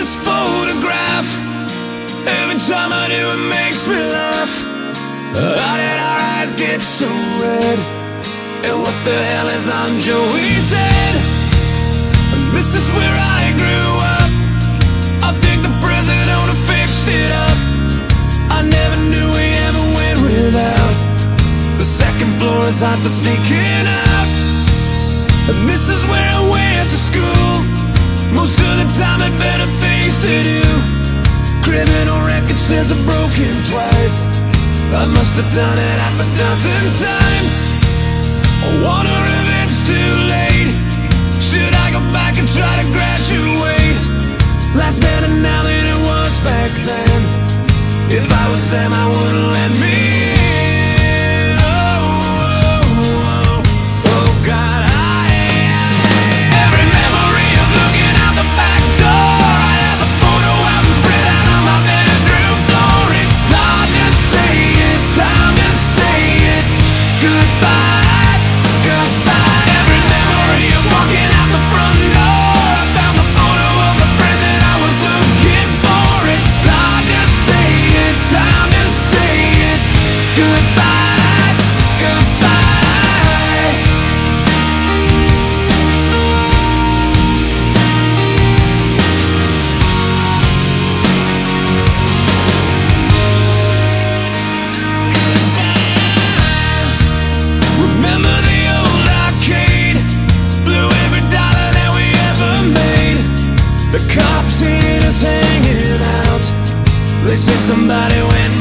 this photograph. Every time I do, it makes me laugh. How did our eyes get so red? And what the hell is on Joey's head? This is where I grew up. I think the president fixed it up. I never knew we ever went without. The second floor is hot for sneaking out. And this is where I went to school. Most of the time, had better says I've broken twice. I must have done it half a dozen times. I wonder if it's too late. Should I go back and try to graduate? Life's better now than it was back then. If I was them, I wouldn't Goodbye, goodbye Remember the old arcade, blew every dollar that we ever made The cops seen us hanging out. They say somebody went